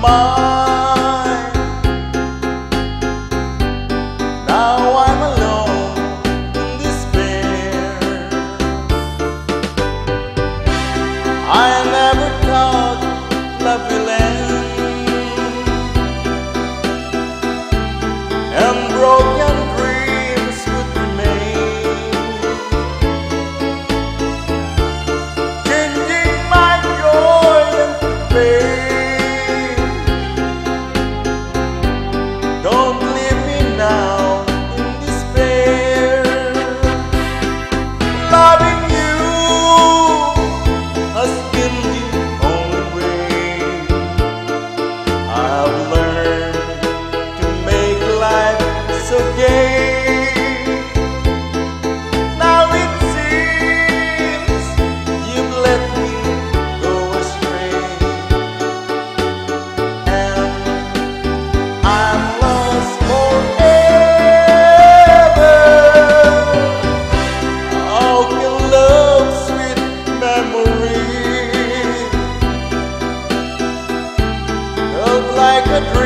mar. like a dream.